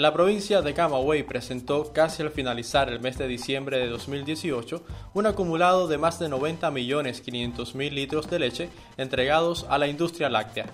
La provincia de Camagüey presentó casi al finalizar el mes de diciembre de 2018 un acumulado de más de 90 millones mil litros de leche entregados a la industria láctea.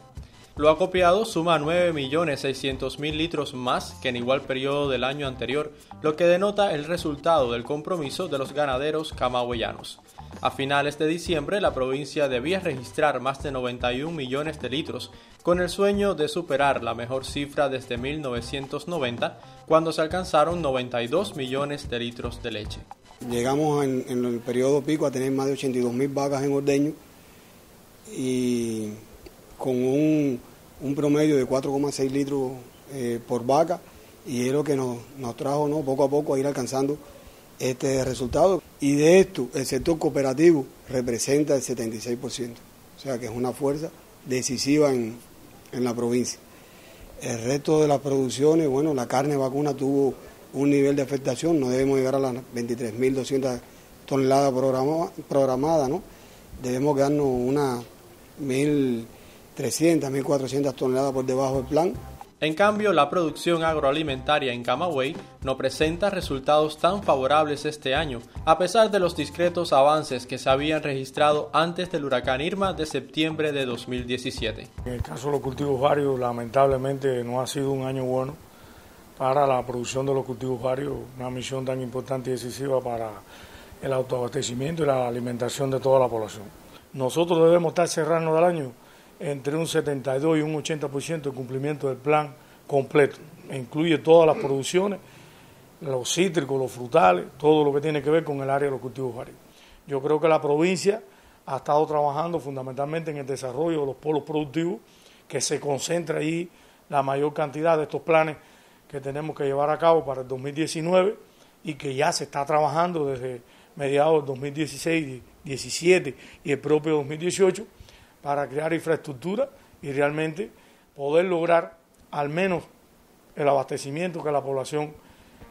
Lo acopiado suma 9.600.000 litros más que en igual periodo del año anterior, lo que denota el resultado del compromiso de los ganaderos camagüeyanos. A finales de diciembre, la provincia debía registrar más de 91 millones de litros, con el sueño de superar la mejor cifra desde 1990, cuando se alcanzaron 92 millones de litros de leche. Llegamos en, el periodo pico a tener más de 82 mil vacas en ordeño y con un, promedio de 4,6 litros eh, por vaca y es lo que nos, nos trajo ¿no? poco a poco a ir alcanzando este resultado. Y de esto, el sector cooperativo representa el 76%, o sea que es una fuerza decisiva en, la provincia. El resto de las producciones, bueno, la carne vacuna tuvo un nivel de afectación, no debemos llegar a las 23.200 toneladas programadas, ¿no? Debemos quedarnos unas 1.300, 1.400 toneladas por debajo del plan en cambio, la producción agroalimentaria en Camagüey no presenta resultados tan favorables este año, a pesar de los discretos avances que se habían registrado antes del huracán Irma de septiembre de 2017. En el caso de los cultivos varios, lamentablemente no ha sido un año bueno para la producción de los cultivos varios, una misión tan importante y decisiva para el autoabastecimiento y la alimentación de toda la población. Nosotros debemos estar cerrando del año entre un 72 y un 80% de cumplimiento del plan completo. Incluye todas las producciones, los cítricos, los frutales, todo lo que tiene que ver con el área de los cultivos varios. Yo creo que la provincia ha estado trabajando fundamentalmente en el desarrollo de los polos productivos, que se concentra ahí la mayor cantidad de estos planes que tenemos que llevar a cabo para el 2019 y que ya se está trabajando desde mediados del 2016, 2017 y el propio 2018 para crear infraestructura y realmente poder lograr al menos el abastecimiento que la población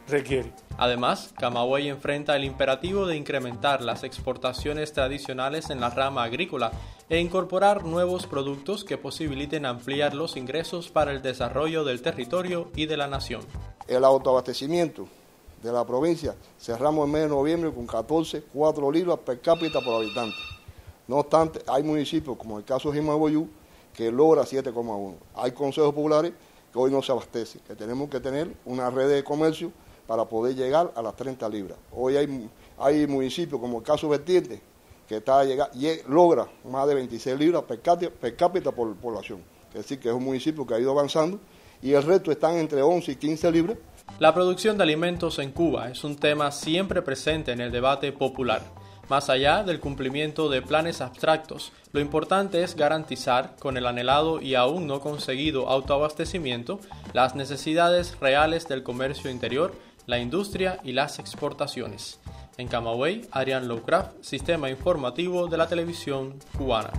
requiere. Además, Camagüey enfrenta el imperativo de incrementar las exportaciones tradicionales en la rama agrícola e incorporar nuevos productos que posibiliten ampliar los ingresos para el desarrollo del territorio y de la nación. El autoabastecimiento de la provincia cerramos el mes de noviembre con 14, 4 libras per cápita por habitante. No obstante, hay municipios, como el caso de Jimaboyú, que logra 7,1. Hay consejos populares que hoy no se abastecen, que tenemos que tener una red de comercio para poder llegar a las 30 libras. Hoy hay, hay municipios, como el caso Vertiente, que está llegar, logra más de 26 libras per cápita, por población. Es decir, que es un municipio que ha ido avanzando y el resto están entre 11 y 15 libras. La producción de alimentos en Cuba es un tema siempre presente en el debate popular. Más allá del cumplimiento de planes abstractos, lo importante es garantizar, con el anhelado y aún no conseguido autoabastecimiento, las necesidades reales del comercio interior, la industria y las exportaciones. En Camagüey, Ariane Lowcraft, Sistema Informativo de la Televisión Cubana.